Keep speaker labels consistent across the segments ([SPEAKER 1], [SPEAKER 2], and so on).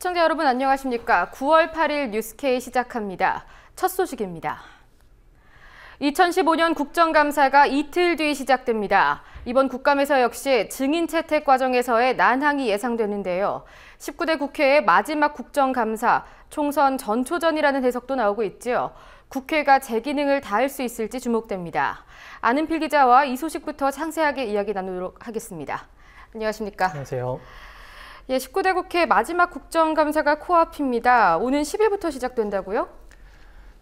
[SPEAKER 1] 시청자 여러분 안녕하십니까? 9월 8일 뉴스케이 시작합니다. 첫 소식입니다. 2015년 국정감사가 이틀 뒤 시작됩니다. 이번 국감에서 역시 증인 채택 과정에서의 난항이 예상되는데요. 19대 국회의 마지막 국정감사, 총선 전초전이라는 해석도 나오고 있지요. 국회가 제 기능을 다할 수 있을지 주목됩니다. 아는필 기자와 이 소식부터 상세하게 이야기 나누도록 하겠습니다. 안녕하십니까?
[SPEAKER 2] 안녕하세요.
[SPEAKER 1] 예, 19대 국회 마지막 국정감사가 코앞입니다. 오는 10일부터 시작된다고요?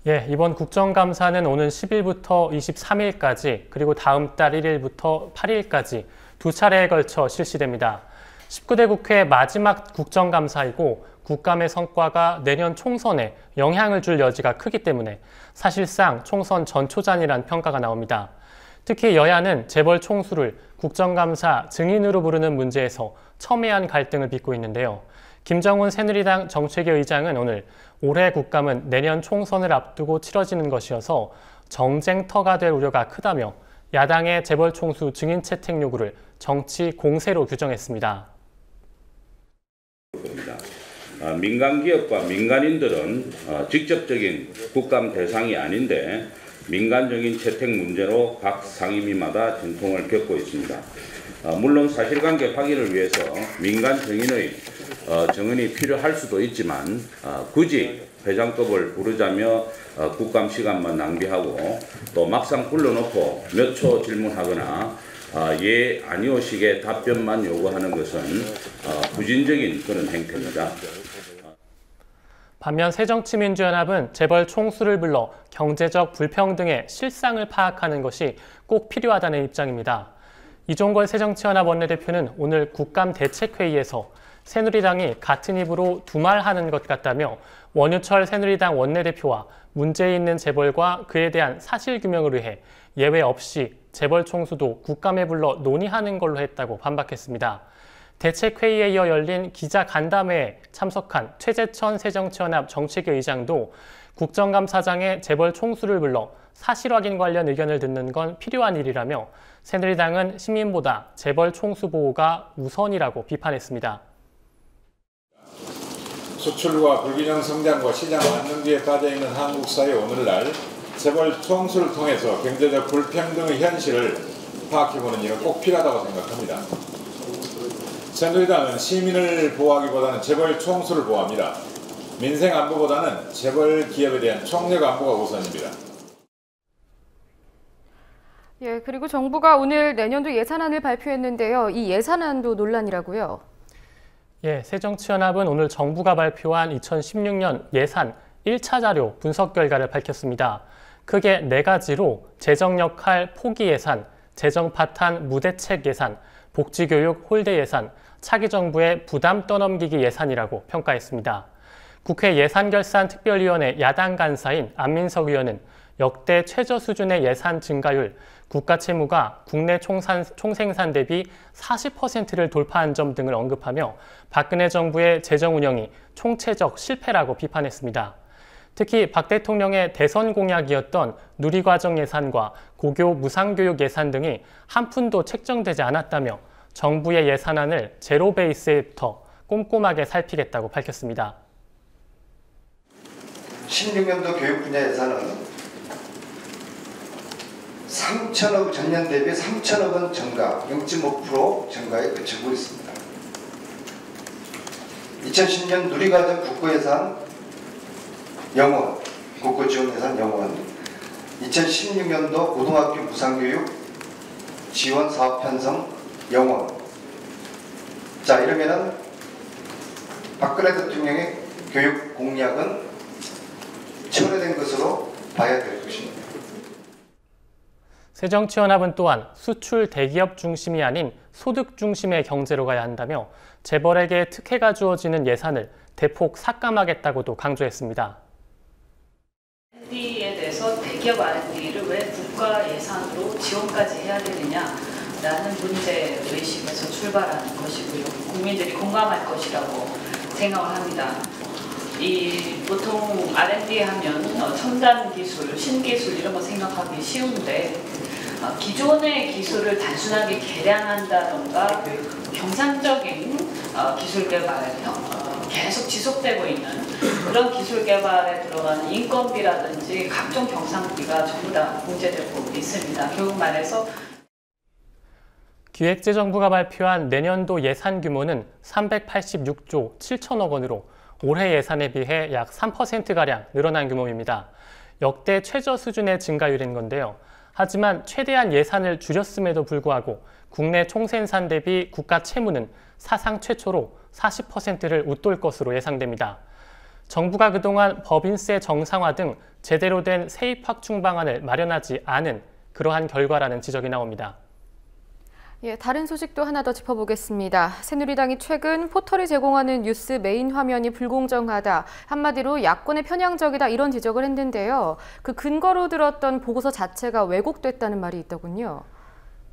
[SPEAKER 2] 예, 이번 국정감사는 오는 10일부터 23일까지 그리고 다음 달 1일부터 8일까지 두 차례에 걸쳐 실시됩니다. 19대 국회 마지막 국정감사이고 국감의 성과가 내년 총선에 영향을 줄 여지가 크기 때문에 사실상 총선 전초전이란 평가가 나옵니다. 특히 여야는 재벌 총수를 국정감사 증인으로 부르는 문제에서 첨예한 갈등을 빚고 있는데요. 김정은 새누리당 정책위 의장은 오늘 올해 국감은 내년 총선을 앞두고 치러지는 것이어서 정쟁터가 될 우려가 크다며 야당의 재벌 총수 증인 채택 요구를 정치 공세로 규정했습니다.
[SPEAKER 3] 아, 민간 기업과 민간인들은 어, 직접적인 국감 대상이 아닌데 민간적인 채택 문제로 각 상임위마다 진통을 겪고 있습니다. 어, 물론 사실관계 확인을 위해서 민간 증인의 어, 증언이 필요할 수도 있지만 굳이 회장급을 부르자며 국감 시간만 낭비하고 또 막상 불러놓고 몇 초 질문하거나 예 아니오식의 답변만 요구하는 것은 부진적인 그런 행태입니다.
[SPEAKER 2] 반면 새정치민주연합은 재벌 총수를 불러 경제적 불평등의 실상을 파악하는 것이 꼭 필요하다는 입장입니다. 이종걸 새정치연합 원내대표는 오늘 국감 대책회의에서 새누리당이 같은 입으로 두말하는 것 같다며 원유철 새누리당 원내대표와 문제 있는 재벌과 그에 대한 사실 규명을 위해 예외 없이 재벌 총수도 국감에 불러 논의하는 걸로 했다고 반박했습니다. 대책회의에 이어 열린 기자 간담회에 참석한 최재천 새정치연합 정책위 의장도 국정감사장에 재벌 총수를 불러 사실 확인 관련 의견을 듣는 건 필요한 일이라며 새누리당은 시민보다 재벌 총수 보호가 우선이라고 비판했습니다.
[SPEAKER 4] 수출과 불균형 성장과 시장 안정기에 빠져있는 한국 사회 오늘날 재벌 총수를 통해서 경제적 불평등의 현실을 파악해보는 일은 꼭 필요하다고 생각합니다. 새누리당은 시민을 보호하기보다는 재벌 총수를 보호합니다. 민생 안보보다는 재벌 기업에 대한 총력 안보가 우선입니다.
[SPEAKER 1] 예, 그리고 정부가 오늘 내년도 예산안을 발표했는데요. 이 예산안도 논란이라고요.
[SPEAKER 2] 예, 새정치연합은 오늘 정부가 발표한 2016년 예산 1차 자료 분석 결과를 밝혔습니다. 크게 네 가지로 재정 역할 포기 예산, 재정 파탄 무대책 예산, 복지교육 홀대 예산, 차기 정부의 부담 떠넘기기 예산이라고 평가했습니다. 국회 예산결산특별위원회 야당 간사인 안민석 의원은 역대 최저 수준의 예산 증가율, 국가 채무가 국내 총산, 총생산 대비 40%를 돌파한 점 등을 언급하며 박근혜 정부의 재정 운영이 총체적 실패라고 비판했습니다. 특히 박 대통령의 대선 공약이었던 누리과정 예산과 고교 무상교육 예산 등이 한 푼도 책정되지 않았다며 정부의 예산안을 제로 베이스부터 꼼꼼하게 살피겠다고 밝혔습니다.
[SPEAKER 5] 16년도 교육 분야 예산은 3천억 전년 대비 3천억 원 증가, 0.5% 증가에 그치고 있습니다. 2010년 누리과정 국고 예산 영원, 국고 지원 예산 영원, 2016년도 고등학교 무상교육 지원 사업 편성 영원. 자 이러면은 박근혜 대통령의 교육 공약은 철회된 것으로 봐야 될 것입니다.
[SPEAKER 2] 새정치연합은 또한 수출 대기업 중심이 아닌 소득 중심의 경제로 가야 한다며 재벌에게 특혜가 주어지는 예산을 대폭 삭감하겠다고도 강조했습니다.
[SPEAKER 6] 대기업 R&D를 왜 국가 예산으로 지원까지 해야 되느냐 라는 문제 의식에서 출발하는 것이고요. 국민들이 공감할 것이라고 생각을 합니다. 이 보통 R&D 하면 어, 첨단 기술, 신기술 이런 거 생각하기 쉬운데 어, 기존의 기술을 단순하게 개량한다던가 경상적인 어, 기술 개발, 계속 지속되고 있는 그런 기술 개발에 들어가는 인건비라든지 각종 경상비가 전부 다 문제되고 있습니다. 결국 말해서
[SPEAKER 2] 기획재정부가 발표한 내년도 예산 규모는 386조 7천억 원으로 올해 예산에 비해 약 3%가량 늘어난 규모입니다. 역대 최저 수준의 증가율인 건데요. 하지만 최대한 예산을 줄였음에도 불구하고 국내 총생산 대비 국가 채무는 사상 최초로 40%를 웃돌 것으로 예상됩니다. 정부가 그동안 법인세 정상화 등 제대로 된 세입 확충 방안을 마련하지 않은 그러한 결과라는 지적이 나옵니다.
[SPEAKER 1] 예, 다른 소식도 하나 더 짚어보겠습니다. 새누리당이 최근 포털이 제공하는 뉴스 메인 화면이 불공정하다, 한마디로 야권의 편향적이다 이런 지적을 했는데요. 그 근거로 들었던 보고서 자체가 왜곡됐다는 말이 있더군요.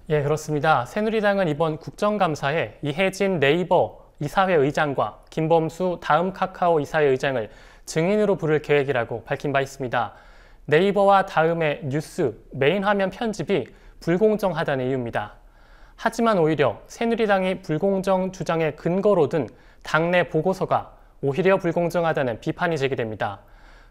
[SPEAKER 2] 예, 그렇습니다. 새누리당은 이번 국정감사에 이혜진 네이버 이사회 의장과 김범수 다음 카카오 이사회 의장을 증인으로 부를 계획이라고 밝힌 바 있습니다. 네이버와 다음의 뉴스 메인 화면 편집이 불공정하다는 이유입니다. 하지만 오히려 새누리당이 불공정 주장의 근거로 든 당내 보고서가 오히려 불공정하다는 비판이 제기됩니다.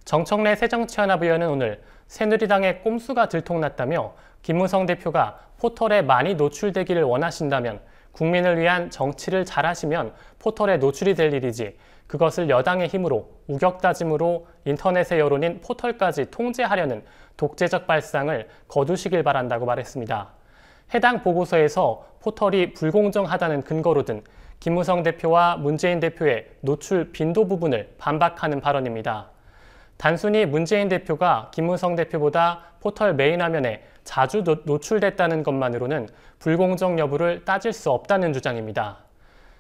[SPEAKER 2] 정청래 새정치연합 의원은 오늘 새누리당의 꼼수가 들통났다며 김무성 대표가 포털에 많이 노출되기를 원하신다면 국민을 위한 정치를 잘하시면 포털에 노출이 될 일이지 그것을 여당의 힘으로 우격다짐으로 인터넷의 여론인 포털까지 통제하려는 독재적 발상을 거두시길 바란다고 말했습니다. 해당 보고서에서 포털이 불공정하다는 근거로 든 김무성 대표와 문재인 대표의 노출 빈도 부분을 반박하는 발언입니다. 단순히 문재인 대표가 김무성 대표보다 포털 메인 화면에 자주 노출됐다는 것만으로는 불공정 여부를 따질 수 없다는 주장입니다.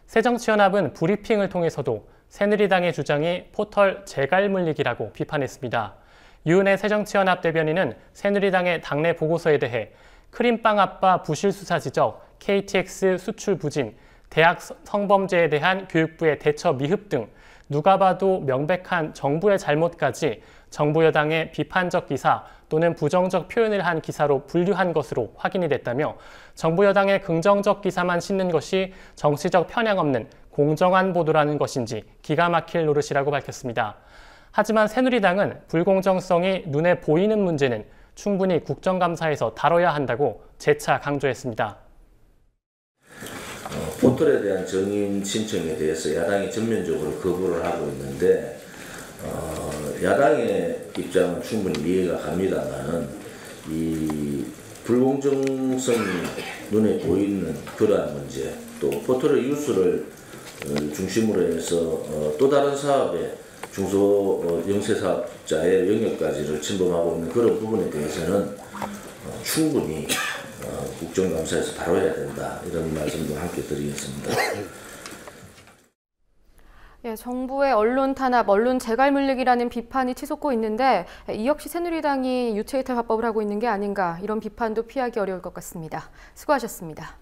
[SPEAKER 2] 새정치연합은 브리핑을 통해서도 새누리당의 주장이 포털 재갈 물리기라고 비판했습니다. 유은혜 새정치연합 대변인은 새누리당의 당내 보고서에 대해 크림빵 아빠 부실 수사 지적, KTX 수출 부진, 대학 성범죄에 대한 교육부의 대처 미흡 등 누가 봐도 명백한 정부의 잘못까지 정부 여당의 비판적 기사 또는 부정적 표현을 한 기사로 분류한 것으로 확인이 됐다며 정부 여당의 긍정적 기사만 싣는 것이 정치적 편향 없는 공정한 보도라는 것인지 기가 막힐 노릇이라고 밝혔습니다. 하지만 새누리당은 불공정성이 눈에 보이는 문제는 충분히 국정감사에서 다뤄야 한다고 재차 강조했습니다.
[SPEAKER 7] 어, 포털에 대한 정인 신청에 대해서 야당이 전면적으로 거부를 하고 있는데 어, 야당의 입장은 충분히 이해가 갑니다만 이 불공정성이 눈에 보이는 그러한 문제 또 포털의 유수를 어, 중심으로 해서 어, 또 다른 사업에 중소 어, 영세사업자의 영역까지를 침범하고 있는 그런 부분에 대해서는 어, 충분히 어, 국정감사에서 다뤄야 된다 이런 말씀도 함께 드리겠습니다.
[SPEAKER 1] 예, 정부의 언론 탄압, 언론 재갈 물리기라는 비판이 치솟고 있는데 이 역시 새누리당이 유체이탈 화법을 하고 있는 게 아닌가 이런 비판도 피하기 어려울 것 같습니다. 수고하셨습니다.